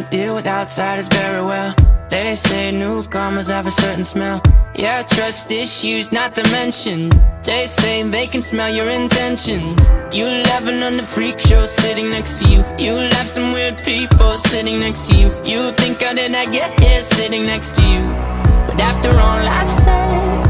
don't deal with outsiders very well. They say newcomers have a certain smell. Yeah, trust issues not to mention. They say they can smell your intentions. You laughing on the freak show sitting next to you. You laugh some weird people sitting next to you. You think I did not get here sitting next to you. But after all I've said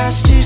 just you.